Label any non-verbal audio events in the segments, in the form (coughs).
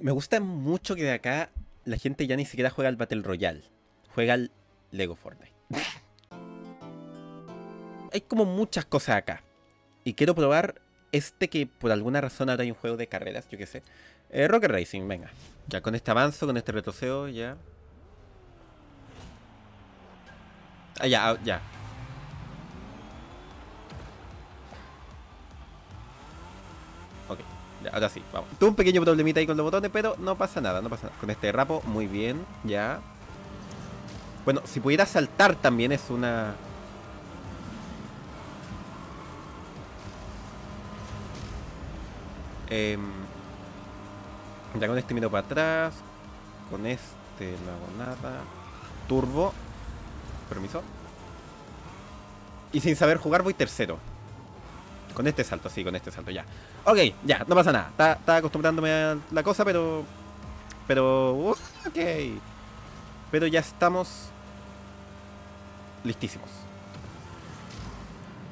Me gusta mucho que de acá la gente ya ni siquiera juega al Battle Royale. Juega al Lego Fortnite. (laughs) Hay como muchas cosas acá. Y quiero probar este que por alguna razón ahora hay un juego de carreras, yo qué sé. Eh, Rocket Racing, venga. Ya con este avanzo, con este retrocedo, ya. Ah, ya, ah, ya. Ok, ya, ahora sí, vamos. Tuve un pequeño problemita ahí con los botones, pero no pasa nada, no pasa nada. Con este rapo, muy bien, ya. Bueno, si pudiera saltar también es una... Em, ya con este miro para atrás. Con este no hago nada. Turbo. Permiso. Y sin saber jugar voy tercero. Con este salto, sí, con este salto, ya. Ok, ya, no pasa nada. Está, acostumbrándome a la cosa, pero... Pero... Uh, ok. Pero ya estamos... Listísimos.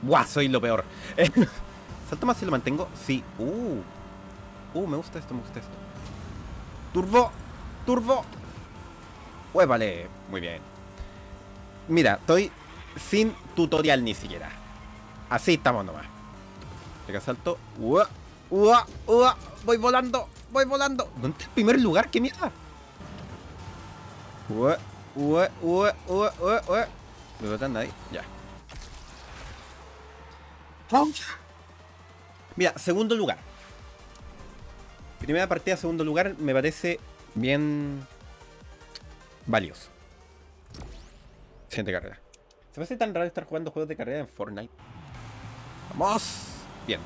Buah, soy lo peor. (laughs) ¿Salto más si lo mantengo? Sí. Uh. Uh, me gusta esto, me gusta esto. Turbo. Turbo. Huevale. Muy bien. Mira, estoy sin tutorial ni siquiera. Así estamos nomás. Pega salto. Ua, ua, ua. Voy volando. Voy volando. ¿Dónde está el primer lugar? ¿Qué mierda? Ua, ua, ua, ua, ua, ua. Me ahí. Ya. Mira, segundo lugar. Primera partida, segundo lugar, me parece bien valioso. Siguiente carrera. Se me hace tan raro estar jugando juegos de carrera en Fortnite. ¡Vamos! Bien.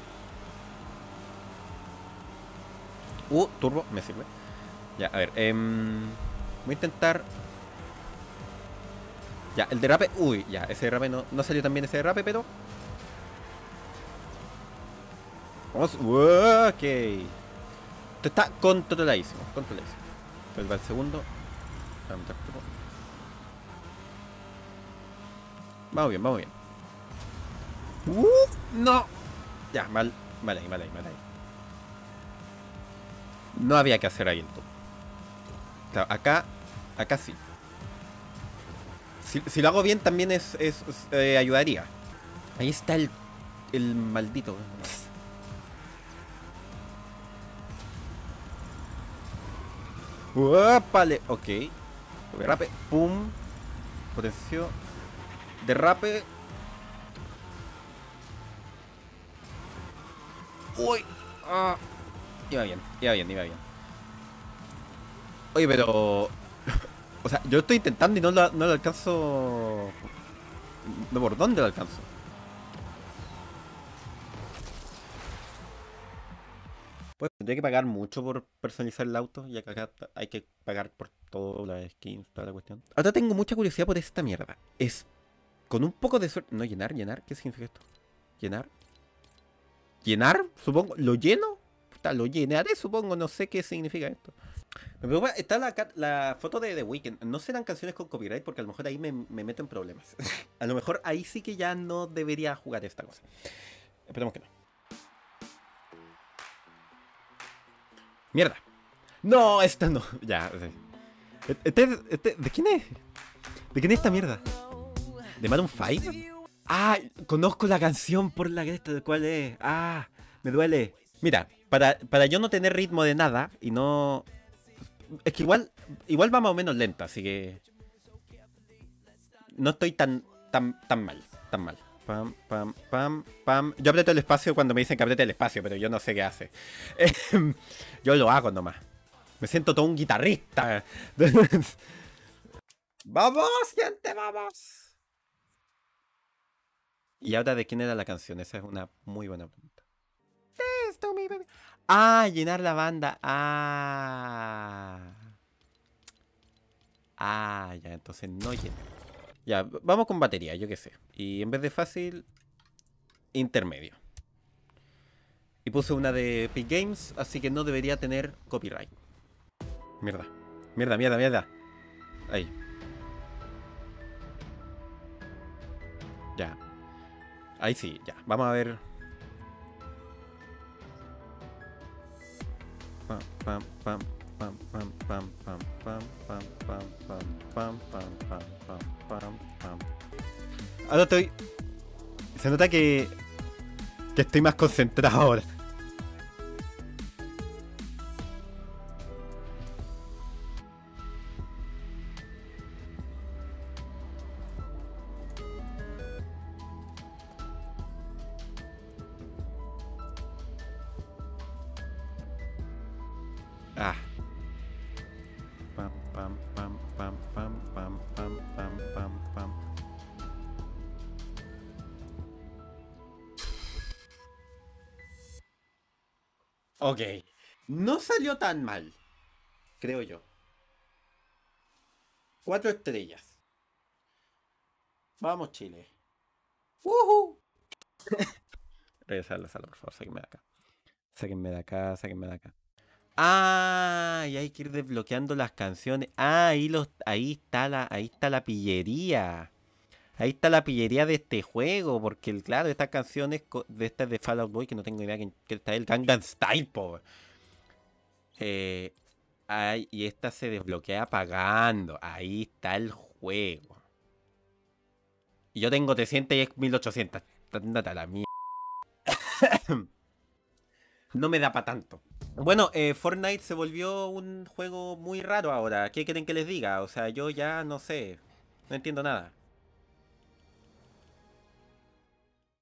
Uh, turbo, me sirve. Ya, a ver. Eh, voy a intentar... Ya, el derrape... Uy, ya, ese derrape no, no salió tan bien ese derrape, pero... Vamos... Ok. Esto está controladísimo, controladísimo. Pues va el segundo. Vamos bien, vamos bien. Uh, no. Ya, mal, mal ahí, mal ahí, mal ahí. No había que hacer top. Claro, acá, acá sí. Si, lo hago bien también es, es, eh, ayudaría. Ahí está el, el maldito. Vale, ok. Derrape, pum. Potencio. Derrape. Uy. Ah. Iba bien, iba bien, iba bien. Oye, pero... (laughs) o sea, yo estoy intentando y no lo, no lo alcanzo... No, ¿Por dónde lo alcanzo? Pues tendría que pagar mucho por personalizar el auto, ya que acá hay que pagar por todas las skins, toda la cuestión. Ahora tengo mucha curiosidad por esta mierda. Es con un poco de suerte. No, llenar, llenar. ¿Qué significa esto? ¿Llenar? ¿Llenar? Supongo. ¿Lo lleno? Puta, lo llenaré, supongo. No sé qué significa esto. Me preocupa, está la, foto de The Weeknd. No serán canciones con copyright porque a lo mejor ahí me, me meto en problemas. (laughs) a lo mejor ahí sí que ya no debería jugar esta cosa. Esperemos que no. Mierda. No, esta no. (laughs) Ya. Este, este, ¿De quién es? ¿De quién es esta mierda? ¿De Maroon 5? Ah, conozco la canción por la que de cuál es. Ah, me duele. Mira, para, para yo no tener ritmo de nada y no. Es que igual, igual va más o menos lenta, así que. No estoy tan, tan, tan mal, tan mal. Pam, pam, pam, pam. Yo aprieto el espacio cuando me dicen que apriete el espacio, pero yo no sé qué hace. (laughs) yo lo hago nomás. Me siento todo un guitarrista. (laughs) ¡Vamos, gente, vamos! ¿Y ahora de quién era la canción? Esa es una muy buena pregunta. Ah, llenar la banda. Ah. Ah, ya, entonces no llena. Ya, vamos con batería, yo qué sé. Y en vez de fácil, intermedio. Y puse una de Epic Games, así que no debería tener copyright. Mierda. Mierda, mierda, mierda. Ahí. Ahí sí, ya. Vamos a ver. Pam, pam, pam, pam, pam, pam, pam, pam, pam, pam, pam, pam, pam, pam, pam, pam. Ahora estoy. Se nota que. que estoy más concentrado ahora. Ah. Pam, pam, pam, pam, pam, pam, pam, pam, pam, pam. Ok. No salió tan mal. Creo yo. Cuatro estrellas. Vamos, Chile. ¡Woohoo! (laughs) Regresar a la sala, por favor. Sáquenme de acá. Sáquenme de acá, sáquenme de acá. Ah, y hay que ir desbloqueando las canciones. Ah, ahí, los, ahí, está la, ahí está la pillería. Ahí está la pillería de este juego. Porque, claro, estas canciones de estas de Fallout Boy, que no tengo idea quién está el Gangnam Style, po. Eh, y esta se desbloquea pagando. Ahí está el juego. Yo tengo 300 y es 1800. Ándate a la mierda. (coughs) No me da para tanto. Bueno, eh, Fortnite se volvió un juego muy raro ahora. ¿Qué quieren que les diga? O sea, yo ya no sé. No entiendo nada.